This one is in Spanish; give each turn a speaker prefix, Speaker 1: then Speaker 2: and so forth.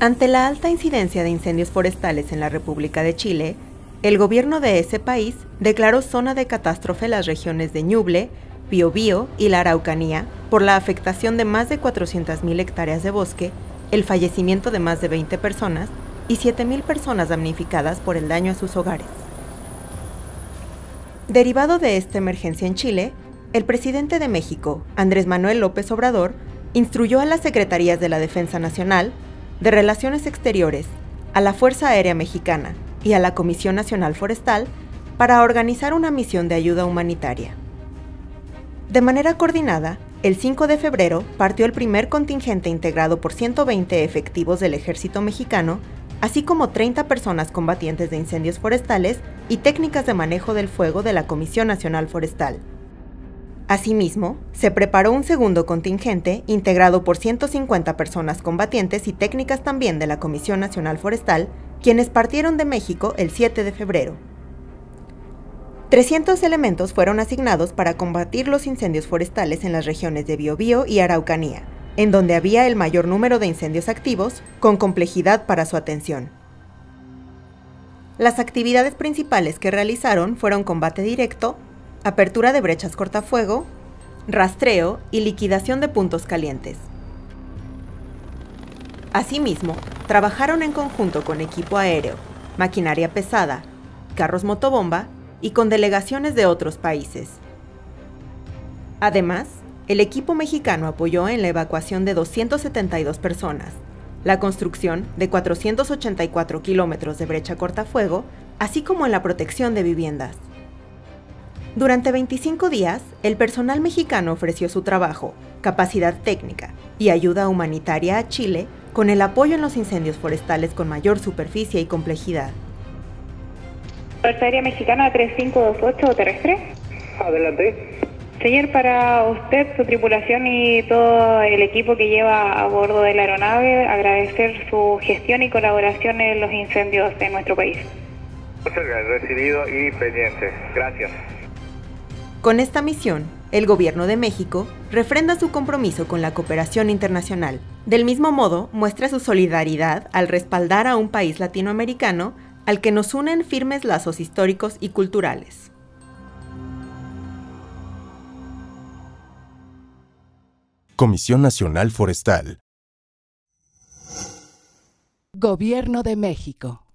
Speaker 1: Ante la alta incidencia de incendios forestales en la República de Chile, el gobierno de ese país declaró zona de catástrofe las regiones de Ñuble, Biobío y la Araucanía por la afectación de más de 400.000 hectáreas de bosque, el fallecimiento de más de 20 personas y 7.000 personas damnificadas por el daño a sus hogares. Derivado de esta emergencia en Chile, el presidente de México, Andrés Manuel López Obrador, instruyó a las Secretarías de la Defensa Nacional, de Relaciones Exteriores, a la Fuerza Aérea Mexicana y a la Comisión Nacional Forestal para organizar una misión de ayuda humanitaria. De manera coordinada, el 5 de febrero partió el primer contingente integrado por 120 efectivos del ejército mexicano, así como 30 personas combatientes de incendios forestales y técnicas de manejo del fuego de la Comisión Nacional Forestal. Asimismo, se preparó un segundo contingente integrado por 150 personas combatientes y técnicas también de la Comisión Nacional Forestal, quienes partieron de México el 7 de febrero. 300 elementos fueron asignados para combatir los incendios forestales en las regiones de Biobío y Araucanía, en donde había el mayor número de incendios activos, con complejidad para su atención. Las actividades principales que realizaron fueron combate directo, apertura de brechas cortafuego, rastreo y liquidación de puntos calientes. Asimismo, trabajaron en conjunto con equipo aéreo, maquinaria pesada, carros motobomba y con delegaciones de otros países. Además, el equipo mexicano apoyó en la evacuación de 272 personas, la construcción de 484 kilómetros de brecha cortafuego, así como en la protección de viviendas. Durante 25 días, el personal mexicano ofreció su trabajo, capacidad técnica y ayuda humanitaria a Chile con el apoyo en los incendios forestales con mayor superficie y complejidad.
Speaker 2: Fuerza Aérea Mexicana 3528 terrestre.
Speaker 3: Adelante.
Speaker 2: Señor, para usted, su tripulación y todo el equipo que lleva a bordo de la aeronave, agradecer su gestión y colaboración en los incendios de nuestro país.
Speaker 3: Muchas gracias, recibido y pendiente. Gracias.
Speaker 1: Con esta misión, el Gobierno de México refrenda su compromiso con la cooperación internacional. Del mismo modo, muestra su solidaridad al respaldar a un país latinoamericano al que nos unen firmes lazos históricos y culturales.
Speaker 4: Comisión Nacional Forestal.
Speaker 5: Gobierno de México.